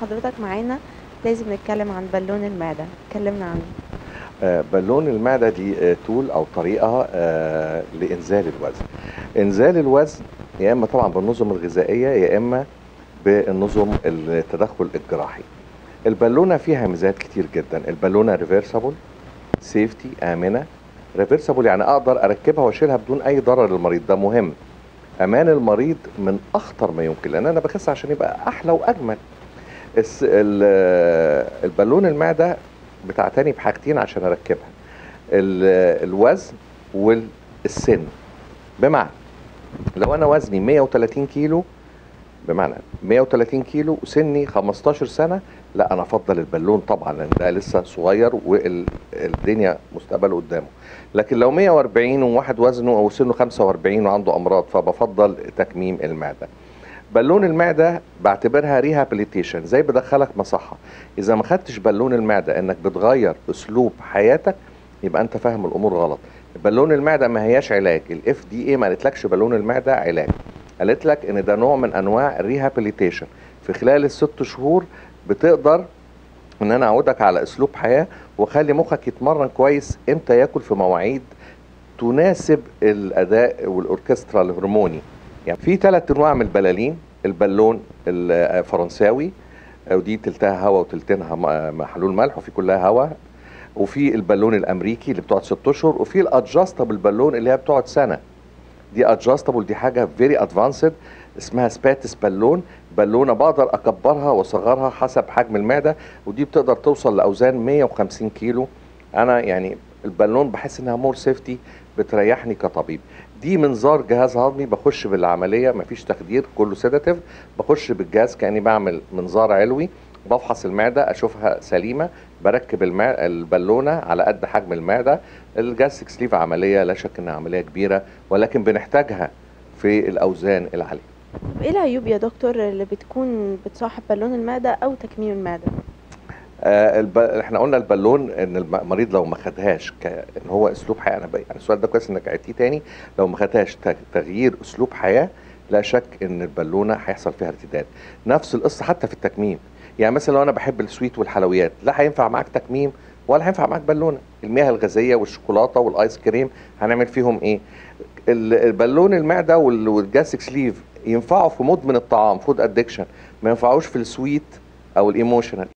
حضرتك معانا لازم نتكلم عن بالون المعدة. اتكلمنا عنه. آه، بالون المعدة دي آه، tool أو طريقة آه، لإنزال الوزن. إنزال الوزن يا إما طبعا بالنظم الغذائية يا إما بالنظم التدخل الجراحي. البالونة فيها ميزات كتير جدا. البالونة reversible safety آمنة. reversible يعني أقدر أركبها وأشيلها بدون أي ضرر للمريض. ده مهم. أمان المريض من أخطر ما يمكن لأن أنا بخس عشان يبقى الس- ال- البالون المعدة بتعتني بحاجتين عشان أركبها. ال- الوزن والسن. بمعنى لو أنا وزني 130 كيلو بمعنى 130 كيلو وسني 15 سنة لا أنا أفضل البالون طبعا لأن ده لسه صغير والدنيا مستقبله قدامه. لكن لو 140 وواحد وزنه أو سنه 45 وعنده أمراض فبفضل تكميم المعده بالون المعدة بعتبرها rehabilitation زي بدخلك مصحة. إذا ما خدتش بالون المعدة إنك بتغير أسلوب حياتك يبقى أنت فاهم الأمور غلط. بالون المعدة ما هياش علاج. ال FDA ما قالتلكش بالون المعدة علاج. قالت لك إن ده نوع من أنواع ال rehabilitation في خلال الست شهور بتقدر إن أنا أعودك على أسلوب حياة وأخلي مخك يتمرن كويس إمتى ياكل في مواعيد تناسب الأداء والأوركسترا الهرموني. يعني في ثلاث أنواع من البلالين البالون الفرنساوي ودي تلتها هواء وتلتينها محلول ملح وفي كلها هواء وفي البالون الأمريكي اللي بتقعد ست أشهر وفي ال adjustable balloon اللي هي بتقعد سنة. دي adjustable دي حاجة very advanced اسمها Spatz balloon. بالونة بقدر أكبرها وأصغرها حسب حجم المعدة ودي بتقدر توصل لأوزان 150 كيلو. أنا يعني البالون بحس إنها more safety بتريحني كطبيب. دي منظار جهاز هضمي بخش بالعملية مفيش تخدير كله sedative بخش بالجهاز كأني بعمل منظار علوي بفحص المعدة أشوفها سليمة بركب المع... البالونة على قد حجم المعدة. ال gastric sleeve عملية لا شك إنها عملية كبيرة ولكن بنحتاجها في الأوزان العالية. إيه العيوب يا دكتور اللي بتكون بتصاحب بالون المعدة أو تكميم المعدة؟ آه. إحنا قلنا البالون إن المريض لو ما خدهاش. إن هو أسلوب حياة أنا ب... يعني السؤال ده كويس إنك عدتيه تاني لو ما خدهاش. تغيير أسلوب حياة لا شك إن البالونة هيحصل فيها ارتداد نفس القصة حتى في التكميم يعني مثلا لو أنا بحب السويت والحلويات لا هينفع معاك تكميم ولا هينفع معاك بالونة المياه الغازية والشوكولاتة والآيس كريم هنعمل فيهم إيه ال- البالون المعده وال- وال gastric sleeve ينفعوا في مدمن الطعام food addiction ما ينفعوش في ال sweet أو ال emotional